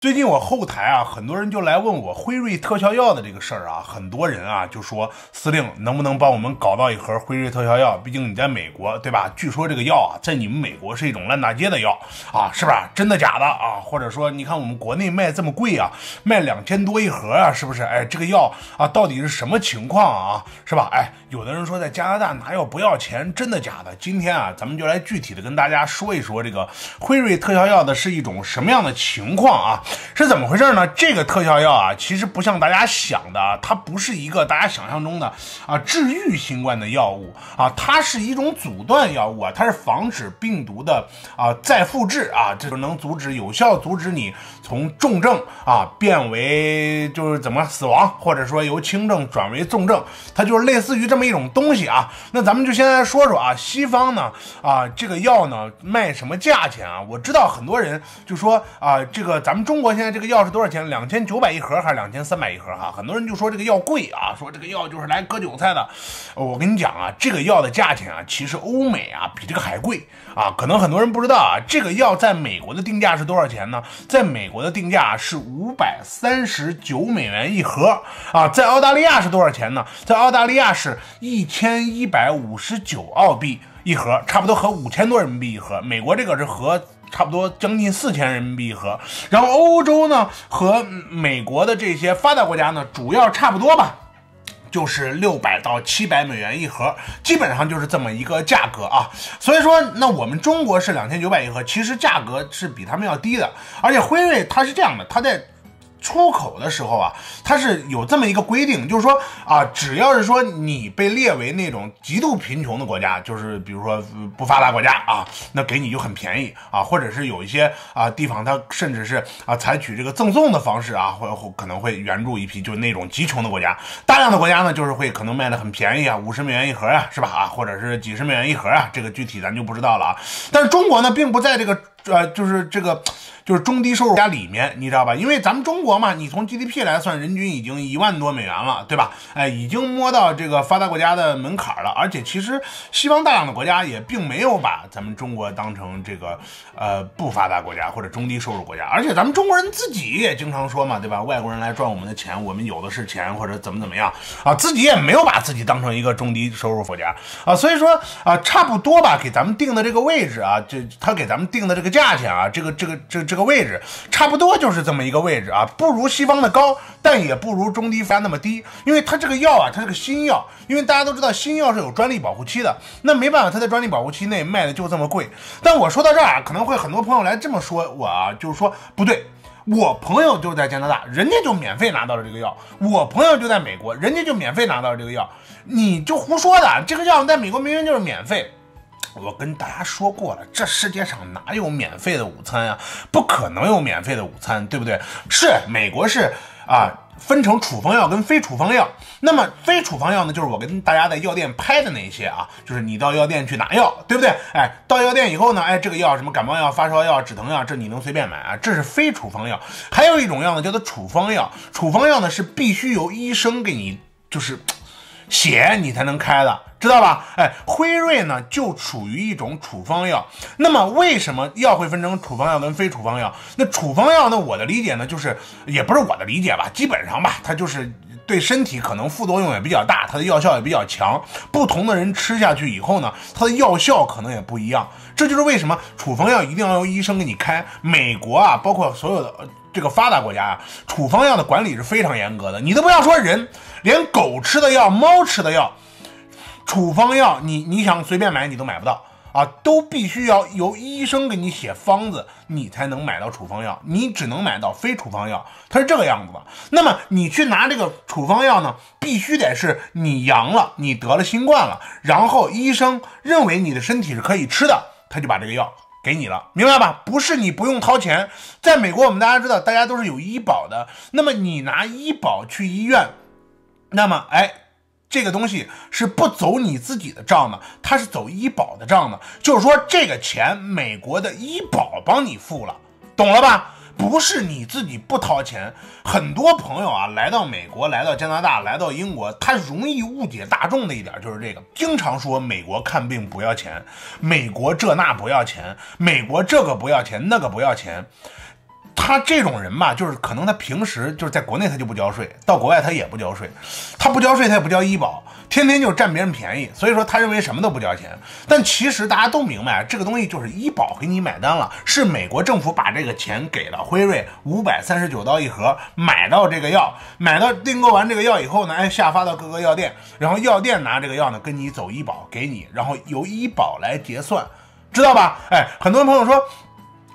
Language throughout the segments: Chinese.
最近我后台啊，很多人就来问我辉瑞特效药的这个事儿啊，很多人啊就说司令能不能帮我们搞到一盒辉瑞特效药？毕竟你在美国，对吧？据说这个药啊，在你们美国是一种烂大街的药啊，是吧？真的假的啊？或者说，你看我们国内卖这么贵啊，卖两千多一盒啊，是不是？哎，这个药啊，到底是什么情况啊？是吧？哎，有的人说在加拿大拿药不要钱，真的假的？今天啊，咱们就来具体的跟大家说一说这个辉瑞特效药的是一种什么样的情况啊？是怎么回事呢？这个特效药啊，其实不像大家想的，它不是一个大家想象中的啊治愈新冠的药物啊，它是一种阻断药物啊，它是防止病毒的啊再复制啊，这就能阻止有效阻止你从重症啊变为就是怎么死亡，或者说由轻症转为重症，它就是类似于这么一种东西啊。那咱们就先来说说啊，西方呢啊这个药呢卖什么价钱啊？我知道很多人就说啊，这个咱们中中国现在这个药是多少钱？两千九百一盒还是两千三百一盒？哈，很多人就说这个药贵啊，说这个药就是来割韭菜的。我跟你讲啊，这个药的价钱啊，其实欧美啊比这个还贵啊。可能很多人不知道啊，这个药在美国的定价是多少钱呢？在美国的定价是五百三十九美元一盒啊。在澳大利亚是多少钱呢？在澳大利亚是一千一百五十九澳币一盒，差不多合五千多人民币一盒。美国这个是合。差不多将近四千人民币一盒，然后欧洲呢和美国的这些发达国家呢，主要差不多吧，就是六百到七百美元一盒，基本上就是这么一个价格啊。所以说，那我们中国是两千九百一盒，其实价格是比他们要低的。而且辉瑞它是这样的，它在。出口的时候啊，它是有这么一个规定，就是说啊，只要是说你被列为那种极度贫穷的国家，就是比如说不发达国家啊，那给你就很便宜啊，或者是有一些啊地方，它甚至是啊采取这个赠送的方式啊，或可能会援助一批，就是那种极穷的国家。大量的国家呢，就是会可能卖的很便宜啊，五十美元一盒啊，是吧啊，或者是几十美元一盒啊，这个具体咱就不知道了啊。但是中国呢，并不在这个呃，就是这个。就是中低收入家里面，你知道吧？因为咱们中国嘛，你从 GDP 来算，人均已经一万多美元了，对吧？哎，已经摸到这个发达国家的门槛了。而且其实西方大量的国家也并没有把咱们中国当成这个呃不发达国家或者中低收入国家。而且咱们中国人自己也经常说嘛，对吧？外国人来赚我们的钱，我们有的是钱或者怎么怎么样啊，自己也没有把自己当成一个中低收入国家啊。所以说啊，差不多吧，给咱们定的这个位置啊，这他给咱们定的这个价价钱啊，这个这个这这。个位置差不多就是这么一个位置啊，不如西方的高，但也不如中低发那么低，因为它这个药啊，它是个新药，因为大家都知道新药是有专利保护期的，那没办法，它在专利保护期内卖的就这么贵。但我说到这儿啊，可能会很多朋友来这么说我啊，就是说不对，我朋友就在加拿大，人家就免费拿到了这个药；我朋友就在美国，人家就免费拿到了这个药，你就胡说的，这个药在美国明明就是免费。我跟大家说过了，这世界上哪有免费的午餐呀？不可能有免费的午餐，对不对？是美国是啊，分成处方药跟非处方药。那么非处方药呢，就是我跟大家在药店拍的那些啊，就是你到药店去拿药，对不对？哎，到药店以后呢，哎，这个药什么感冒药、发烧药、止疼药，这你能随便买啊？这是非处方药。还有一种药呢，叫做处方药。处方药呢是必须由医生给你就是写你才能开的。知道吧？哎，辉瑞呢就处于一种处方药。那么为什么药会分成处方药跟非处方药？那处方药呢？我的理解呢，就是也不是我的理解吧，基本上吧，它就是对身体可能副作用也比较大，它的药效也比较强。不同的人吃下去以后呢，它的药效可能也不一样。这就是为什么处方药一定要由医生给你开。美国啊，包括所有的这个发达国家啊，处方药的管理是非常严格的。你都不要说人，连狗吃的药、猫吃的药。处方药，你你想随便买你都买不到啊，都必须要由医生给你写方子，你才能买到处方药，你只能买到非处方药，它是这个样子的。那么你去拿这个处方药呢，必须得是你阳了，你得了新冠了，然后医生认为你的身体是可以吃的，他就把这个药给你了，明白吧？不是你不用掏钱，在美国我们大家知道，大家都是有医保的，那么你拿医保去医院，那么哎。这个东西是不走你自己的账的，它是走医保的账的。就是说，这个钱美国的医保帮你付了，懂了吧？不是你自己不掏钱。很多朋友啊，来到美国、来到加拿大、来到英国，他容易误解大众的一点就是这个，经常说美国看病不要钱，美国这那不要钱，美国这个不要钱，那个不要钱。他这种人吧，就是可能他平时就是在国内他就不交税，到国外他也不交税，他不交税他也不交医保，天天就占别人便宜，所以说他认为什么都不交钱。但其实大家都明白，这个东西就是医保给你买单了，是美国政府把这个钱给了辉瑞，五百三十九刀一盒，买到这个药，买到订购完这个药以后呢，哎下发到各个药店，然后药店拿这个药呢跟你走医保给你，然后由医保来结算。知道吧？哎，很多朋友说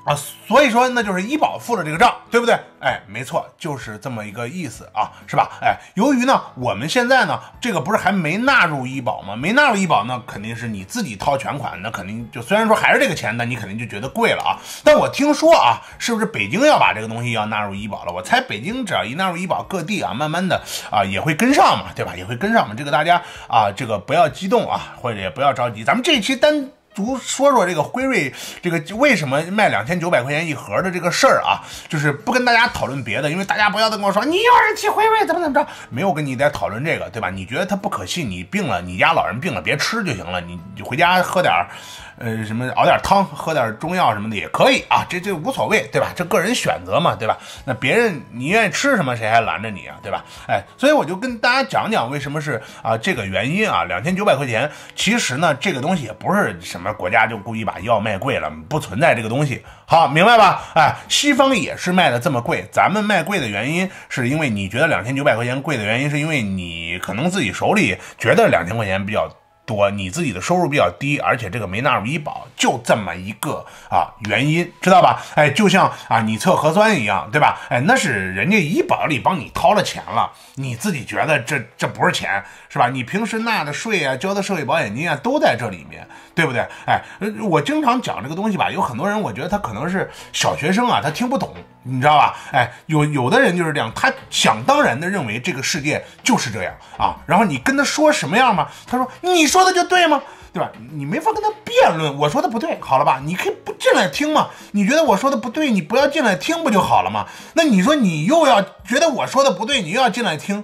啊，所以说那就是医保付了这个账，对不对？哎，没错，就是这么一个意思啊，是吧？哎，由于呢，我们现在呢，这个不是还没纳入医保吗？没纳入医保，那肯定是你自己掏全款，那肯定就虽然说还是这个钱，但你肯定就觉得贵了啊。但我听说啊，是不是北京要把这个东西要纳入医保了？我猜北京只要一纳入医保，各地啊，慢慢的啊也会跟上嘛，对吧？也会跟上嘛。这个大家啊，这个不要激动啊，或者也不要着急，咱们这一期单。读说说这个辉瑞这个为什么卖两千九百块钱一盒的这个事儿啊，就是不跟大家讨论别的，因为大家不要再跟我说你要是提辉瑞怎么怎么着，没有跟你在讨论这个，对吧？你觉得它不可信，你病了，你家老人病了别吃就行了，你你回家喝点。呃，什么熬点汤，喝点中药什么的也可以啊，这这无所谓，对吧？这个人选择嘛，对吧？那别人你愿意吃什么，谁还拦着你啊，对吧？哎，所以我就跟大家讲讲为什么是啊这个原因啊，两千九百块钱，其实呢这个东西也不是什么国家就故意把药卖贵了，不存在这个东西，好明白吧？哎，西方也是卖的这么贵，咱们卖贵的原因是因为你觉得两千九百块钱贵的原因，是因为你可能自己手里觉得两千块钱比较。多，你自己的收入比较低，而且这个没纳入医保，就这么一个啊原因，知道吧？哎，就像啊你测核酸一样，对吧？哎，那是人家医保里帮你掏了钱了，你自己觉得这这不是钱，是吧？你平时纳的税啊，交的社会保险金啊，都在这里面，对不对？哎，我经常讲这个东西吧，有很多人我觉得他可能是小学生啊，他听不懂。你知道吧？哎，有有的人就是这样，他想当然的认为这个世界就是这样啊。然后你跟他说什么样吗？他说你说的就对吗？对吧？你没法跟他辩论，我说的不对，好了吧？你可以不进来听嘛。你觉得我说的不对，你不要进来听不就好了吗？那你说你又要觉得我说的不对，你又要进来听，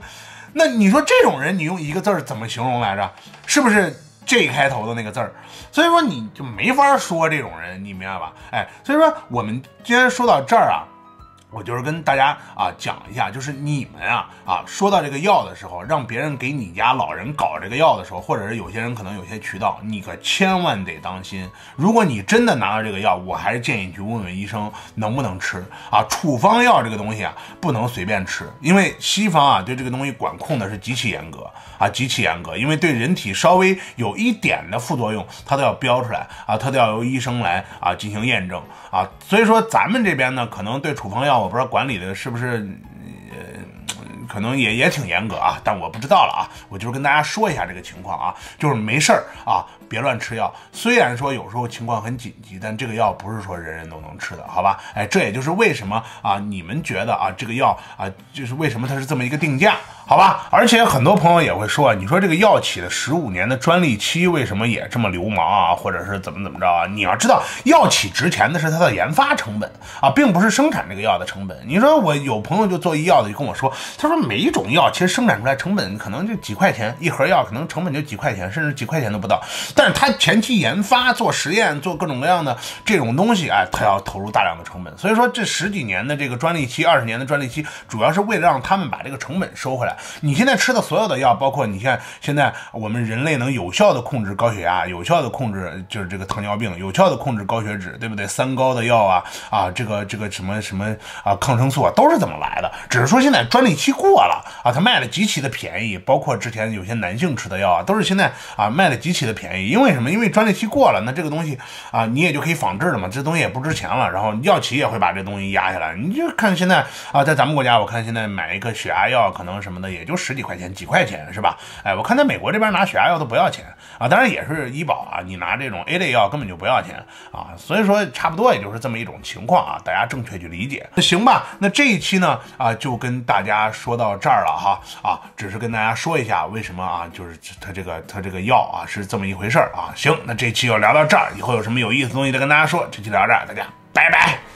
那你说这种人，你用一个字儿怎么形容来着？是不是 J 开头的那个字儿？所以说你就没法说这种人，你明白吧？哎，所以说我们今天说到这儿啊。我就是跟大家啊讲一下，就是你们啊啊说到这个药的时候，让别人给你家老人搞这个药的时候，或者是有些人可能有些渠道，你可千万得当心。如果你真的拿到这个药，我还是建议你去问问医生能不能吃啊。处方药这个东西啊，不能随便吃，因为西方啊对这个东西管控的是极其严格啊，极其严格。因为对人体稍微有一点的副作用，它都要标出来啊，它都要由医生来啊进行验证啊。所以说咱们这边呢，可能对处方药。我不知道管理的是不是，呃，可能也也挺严格啊，但我不知道了啊。我就是跟大家说一下这个情况啊，就是没事儿啊，别乱吃药。虽然说有时候情况很紧急，但这个药不是说人人都能吃的，好吧？哎，这也就是为什么啊，你们觉得啊，这个药啊，就是为什么它是这么一个定价。好吧，而且很多朋友也会说啊，你说这个药企的十五年的专利期为什么也这么流氓啊，或者是怎么怎么着啊？你要知道，药企值钱的是它的研发成本啊，并不是生产这个药的成本。你说我有朋友就做医药的，就跟我说，他说每一种药其实生产出来成本可能就几块钱一盒药，可能成本就几块钱，甚至几块钱都不到。但是他前期研发、做实验、做各种各样的这种东西，哎，他要投入大量的成本。所以说这十几年的这个专利期、二十年的专利期，主要是为了让他们把这个成本收回来。你现在吃的所有的药，包括你看现在我们人类能有效的控制高血压，有效的控制就是这个糖尿病，有效的控制高血脂，对不对？三高的药啊啊，这个这个什么什么啊，抗生素啊，都是怎么来的？只是说现在专利期过过了啊，它卖的极其的便宜，包括之前有些男性吃的药啊，都是现在啊卖的极其的便宜。因为什么？因为专利期过了，那这个东西啊，你也就可以仿制了嘛，这东西也不值钱了。然后药企也会把这东西压下来。你就看现在啊，在咱们国家，我看现在买一个血压药，可能什么的也就十几块钱。几块钱是吧？哎，我看在美国这边拿血压药都不要钱啊，当然也是医保啊，你拿这种 A 类药根本就不要钱啊，所以说差不多也就是这么一种情况啊，大家正确去理解。那行吧，那这一期呢啊，就跟大家说到这儿了哈啊，只是跟大家说一下为什么啊，就是他这个他这个药啊是这么一回事儿啊。行，那这期就聊到这儿，以后有什么有意思的东西再跟大家说。这期聊到这儿，大家拜拜。